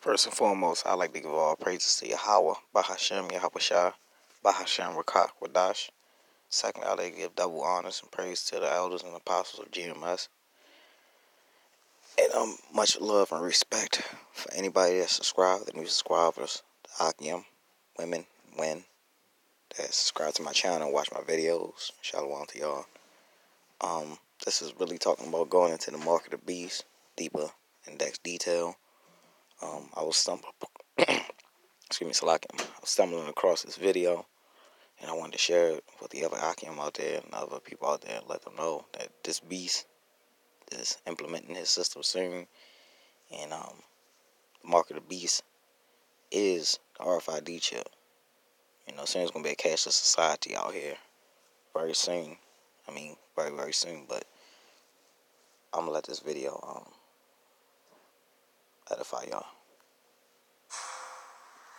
First and foremost, I'd like to give all praises to Yahweh, Bahashem, Yahweh Bahashem, Rakak, Wadash. Second, I'd like to give double honors and praise to the elders and apostles of GMS. And um, much love and respect for anybody that subscribed, the new subscribers, the Akim, women, men that subscribe to my channel and watch my videos. Shalom to y'all. Um, this is really talking about going into the market of bees, deeper in depth detail. Um, I was stumbling, excuse me, Salakim. I was stumbling across this video, and I wanted to share it with the other Akim out there and other people out there and let them know that this beast is implementing his system soon, and um, the market of the beast is the RFID chip. You know, soon it's gonna be a cashless society out here, very soon. I mean, very very soon. But I'm gonna let this video um, edify y'all.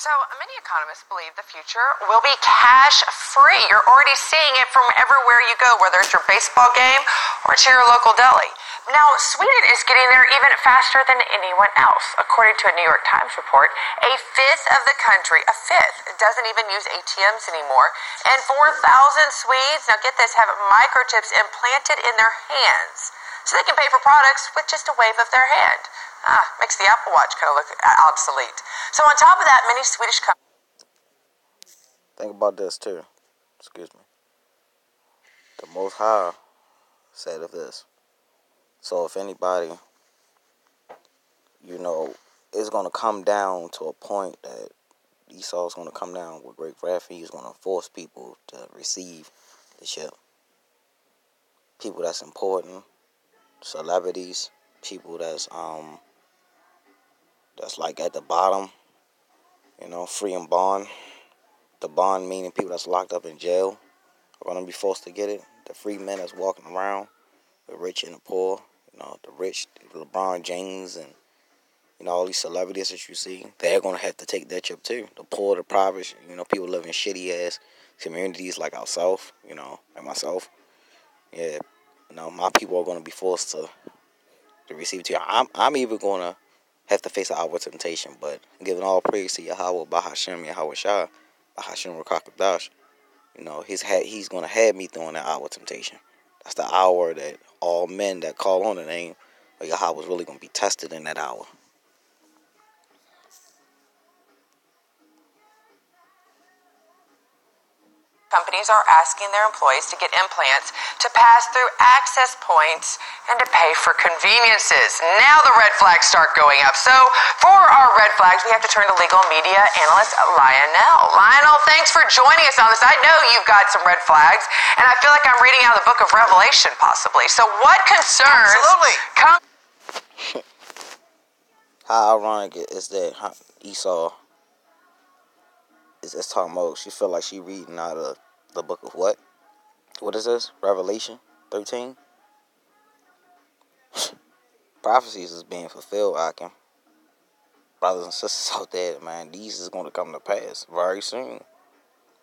So, many economists believe the future will be cash free. You're already seeing it from everywhere you go, whether it's your baseball game or to your local deli. Now, Sweden is getting there even faster than anyone else. According to a New York Times report, a fifth of the country, a fifth, doesn't even use ATMs anymore. And 4,000 Swedes, now get this, have microchips implanted in their hands so they can pay for products with just a wave of their hand. Ah, makes the Apple Watch kind of look obsolete. So on top of that, many Swedish companies. Think about this too. Excuse me. The Most High said of this. So if anybody, you know, is going to come down to a point that Esau is going to come down with great wrath, he's going to force people to receive the ship. People that's important, celebrities, people that's um that's like at the bottom, you know, free and bond. The bond meaning people that's locked up in jail are gonna be forced to get it. The free men that's walking around, the rich and the poor, you know, the rich, LeBron James and you know all these celebrities that you see, they're gonna have to take that chip too. The poor, the private, you know, people living shitty ass communities like ourselves, you know, like myself. Yeah, you know, my people are gonna be forced to to receive it too. I'm I'm even gonna have to face outward temptation. But giving all praise to Yahweh, Bahashem, Yahweh Shah, Bahashem Rakakadash, you know, he's had he's gonna have me throwing that outward temptation. That's the hour that all men that call on the name of Yahweh is really gonna be tested in that hour. Companies are asking their employees to get implants to pass through access points and to pay for conveniences. Now the red flags start going up. So for our red flags, we have to turn to legal media analyst Lionel. Lionel, thanks for joining us on this. I know you've got some red flags, and I feel like I'm reading out of the book of Revelation, possibly. So what concerns Absolutely. come? How ironic is that Esau is, is talking about she feel like she reading out of the book of what? What is this? Revelation 13? Prophecies is being fulfilled, Akim. Brothers and sisters out there, man, these is going to come to pass very soon.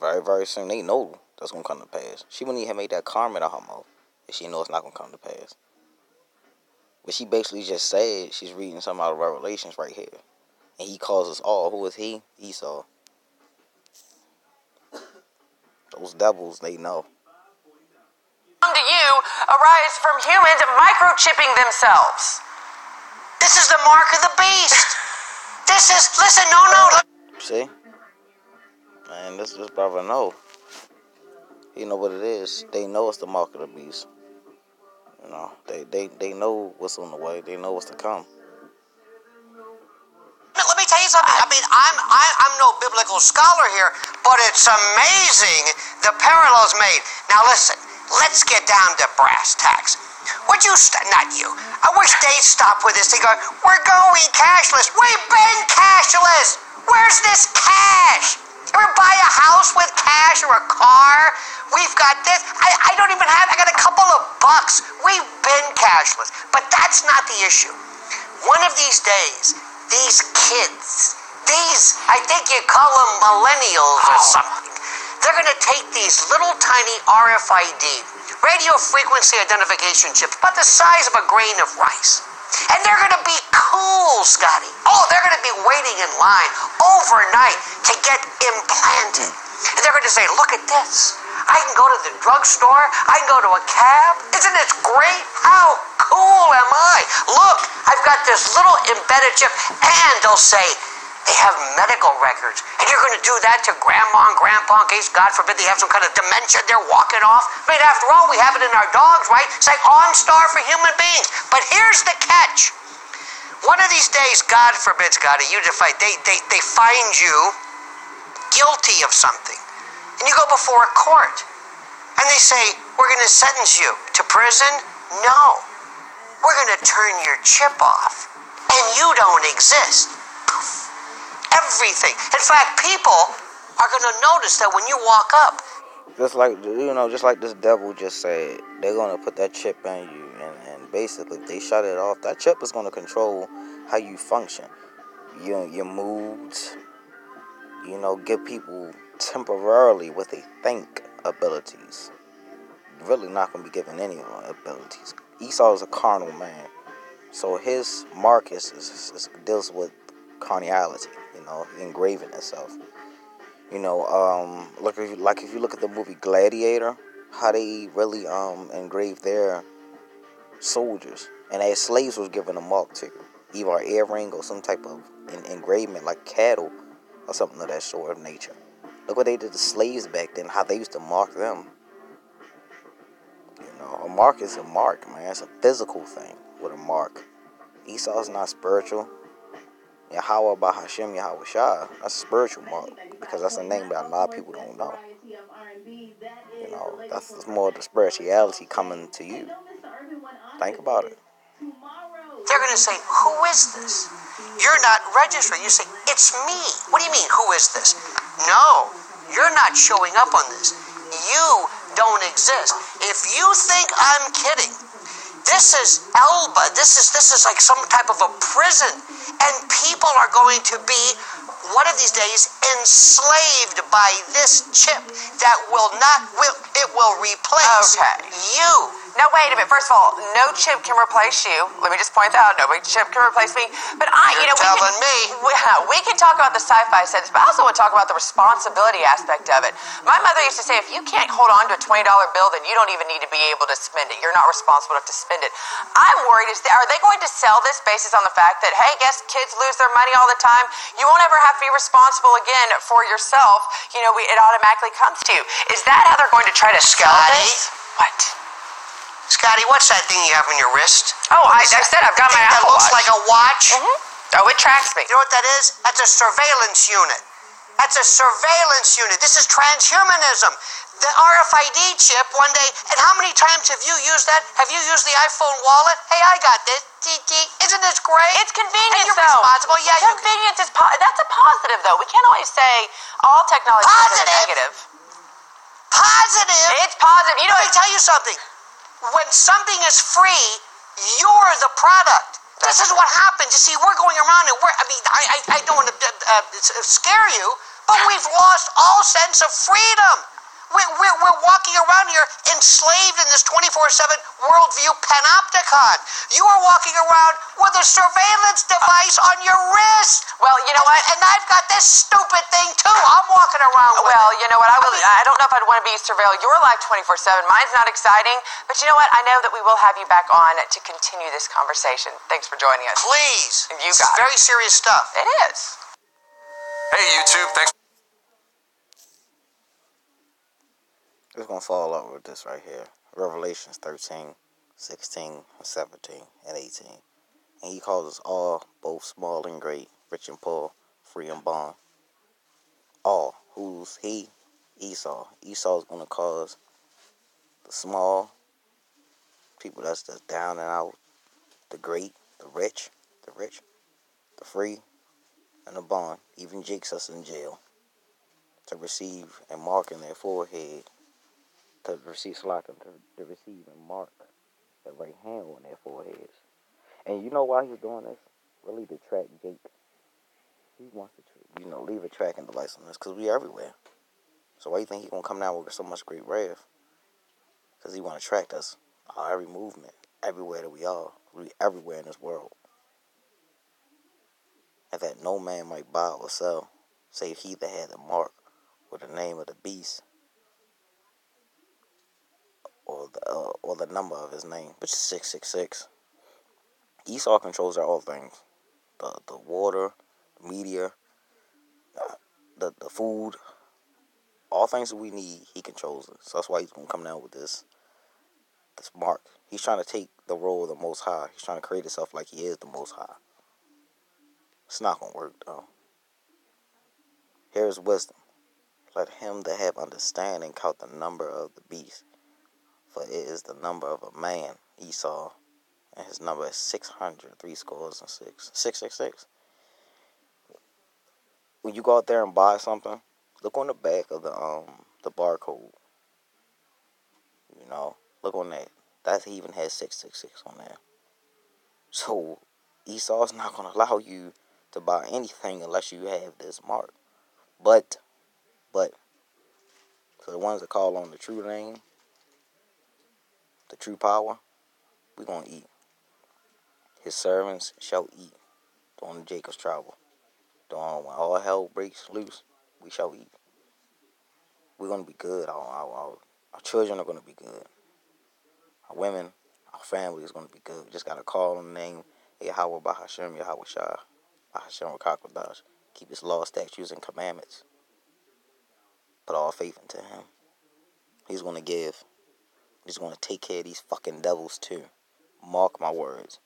Very, very soon. They know that's to come to pass. She wouldn't even have made that comment out her mouth if she know it's not to come to pass. But she basically just said she's reading some out of Revelations right here. And he calls us all. Who is he? Esau. Those devils, they know. Come to you arise from humans microchipping themselves. This is the mark of the beast. this is listen, no, no. See, man, this this brother know. He know what it is. They know it's the mark of the beast. You know, they they they know what's on the way. They know what's to come. Let me tell you something. I mean, I'm I, I'm no biblical scholar here, but it's amazing the parallels made. Now listen, let's get down to brass tacks. Would you st- not you? I wish they'd stop with this. They go, we're going cashless. We've been cashless. Where's this cash? Ever buy a house with cash or a car? We've got this. I, I don't even have. I got a couple of bucks. We've been cashless, but that's not the issue. One of these days, these kids, these, I think you call them millennials or something, they're going to take these little tiny RFID, radio frequency identification chips, about the size of a grain of rice. And they're going to be cool, Scotty. Oh, they're going to be waiting in line overnight to get implanted. And they're going to say, look at this. I can go to the drugstore. I can go to a cab. Isn't it great? How cool am I? Look, I've got this little embedded chip. And they'll say, they have medical records. And you're going to do that to grandma and grandpa in case, God forbid, they have some kind of dementia they're walking off. I mean, after all, we have it in our dogs, right? It's like OnStar for human beings. But here's the catch. One of these days, God forbid, Scotty, you defy, they, they, they find you guilty of something. And you go before a court. And they say, we're going to sentence you to prison? No. We're going to turn your chip off. And you don't exist. Everything. In fact, people are going to notice that when you walk up, Just like you know, just like this devil just said, they're gonna put that chip in you, and, and basically, if they shut it off, that chip is gonna control how you function, your your moods. You know, give people temporarily what they think abilities. Really not gonna be given any abilities. Esau is a carnal man, so his Marcus is, is deals with carnality. You know, engraving itself. You know, um, look if you, like if you look at the movie Gladiator, how they really um engraved their soldiers, and as slaves was given a mark to either an earring or some type of en- engravement like cattle or something of that sort of nature. Look what they did to slaves back then, how they used to mark them. You know, a mark is a mark, man. It's a physical thing with a mark. Esau's not spiritual. Yahweh by Hashem Yahweh Shah, that's a spiritual mark because that's a name that a lot of people don't know. You know, that's more of the spirituality coming to you. Think about it. they're going to say, Who is this? You're not registering. You say, It's me. What do you mean, who is this? No, you're not showing up on this. You don't exist. If you think I'm kidding, this is Elba. This is this is like some type of a prison, and people are going to be one of these days enslaved by this chip that will not will it will replace Okay. you. Wait a minute. First of all, no chip can replace you. Let me just point that out. No chip can replace me. But I, you You're know, we telling can, me. We, we can talk about the sci-fi sense, but I also want to talk about the responsibility aspect of it. My mother used to say, if you can't hold on to a twenty dollar bill, then you don't even need to be able to spend it. You're not responsible enough to spend it. I'm worried. Is are they going to sell this basis on the fact that hey, guess kids lose their money all the time? You won't ever have to be responsible again for yourself. You know, we, it automatically comes to you. Is that how they're going to try to sell Scotty? this? What? Scotty, what's that thing you have on your wrist? Oh, I, is I said I've got my Thing that Apple looks Watch. like a watch. Mhm. Oh, it tracks me. You know what that is? That's a surveillance unit. That's a surveillance unit. This is transhumanism. The RFID chip one day, and how many times have you used that? Have you used the iPhone wallet? Hey, I got this. Isn't this great? It's convenience, And you're though. responsible. Yeah, you convenience is po- that's a positive, though. We can't always say all technology is Positive. a negative. positive. It's positive. You know, Let me tell you something. When something is free, you're the product. This is what happens. You see, we're going around and we're, I mean, I, I, I don't want to uh, uh, scare you, but we've lost all sense of freedom. We're, we're, we're walking around here enslaved in this 24 7 worldview panopticon. You are walking around a surveillance device on your wrist. Well, you know and, what? And I've got this stupid thing too. I'm walking around with well, it. you know what? I will. mean- I don't know if I'd want to be surveilled your life twenty four seven. Mine's not exciting, but you know what? I know that we will have you back on to continue this conversation. Thanks for joining us. Please. You It's got it. very serious stuff. It is. Hey YouTube, thanks It's gonna fall out with this right here. Revelations 13, 16, 17, and 18. And he calls us all, both small and great, rich and poor, free and bond. All. Who's he? Esau. Esau's gonna cause the small people that's just down and out, the great, the rich, the rich, the free, and the bond. Even jakes us in jail to receive a mark in their forehead to receive slack to, to receive and mark the right hand on their foreheads. And you know why he's doing this? Really to track Jake. He wants to, you know, leave a tracking device on us because we everywhere. So why you think he gonna come down with so much great wrath? Because he want to track us, our every movement, everywhere that we are. We everywhere in this world. and that no man might buy or sell, save he that had the mark or the name of the beast or the uh, or the number of his name, which is six six six. Esau controls all things: the the water, the media, the the food, all things that we need. He controls it. So that's why he's gonna come down with this this mark. He's trying to take the role of the Most High. He's trying to create himself like he is the Most High. It's not gonna work though. Here is wisdom. Let him that have understanding count the number of the beast, for it is the number of a man, Esau, and his number is six hundred, three scores and six, six six six. When you go out there and buy something, look on the back of the um the barcode. You know, look on that. That even has six six six on there. So Esau's not gonna allow you to buy anything unless you have this mark. But, but, for the ones that call on the true name, the true power, we're going to eat. His servants shall eat during Jacob's trouble. During when all hell breaks loose, we shall eat. We're going to be good. Our, our, our, our children are going to be good. Our women, our family is going to be good. We just got to call on the name Yahweh Bahashem Yahweh Shah. Hashem Rakakwadash. Keep his law, statutes, and commandments. Put all faith into him. He's going to give. He's going to take care of these fucking devils too. Mark my words.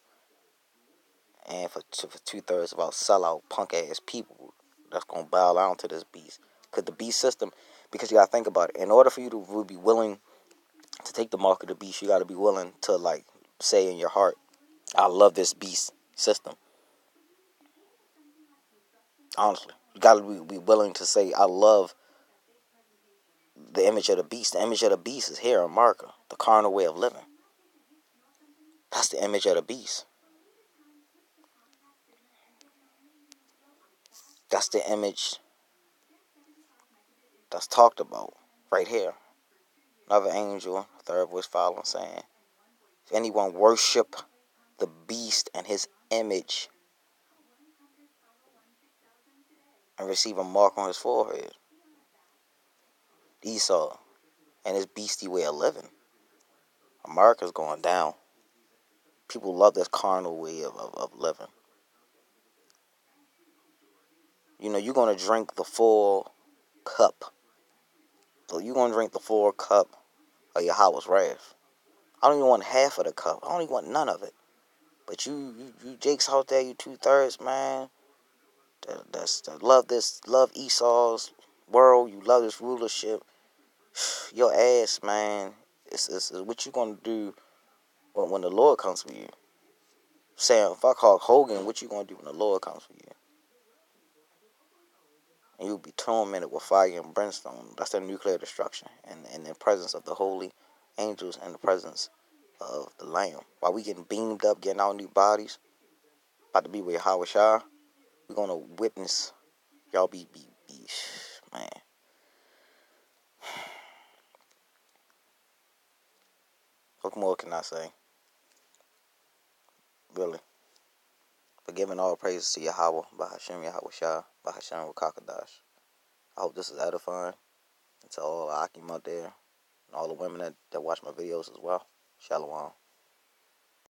And for, for two thirds of our sellout punk ass people that's to bow down to this beast. Because the beast system, because you got to think about it, in order for you to be willing to take the mark of the beast, you got to be willing to, like, say in your heart, I love this beast system honestly. You gotta be, be willing to say, I love the image of the beast. The image of the beast is here in America, the carnal way of living. That's the image of the beast. That's the image that's talked about right here. Another angel, third voice following, saying, If anyone worship the beast and his image, and receive a mark on his forehead. Esau and his beastie way of living. America's going down. People love this carnal way of, of, of living. You know, you're going to drink the full cup. So you're going to drink the full cup of your Yahweh's wrath. I don't even want half of the cup. I don't even want none of it. But you, you, you Jakes out there, you two thirds, man that, that's that love this love Esau's world. You love this rulership. Your ass, man. It's, it's, it's what you gonna do when, when the Lord comes for you. Saying I call Hogan, what you gonna do when the Lord comes for you? And you'll be tormented with fire and brimstone. That's the nuclear destruction. And in the presence of the holy angels and the presence of the Lamb. While we getting beamed up, getting our new bodies, about to be with Yahweh Shah we're gonna witness y'all be be be man. What more can I say? Really. But giving all praises to Yahweh, Bahashem Yahweh Shah, Bahashem Wakakadash. I hope this is edifying. And to all the Akim out there, and all the women that, that watch my videos as well. Shalom.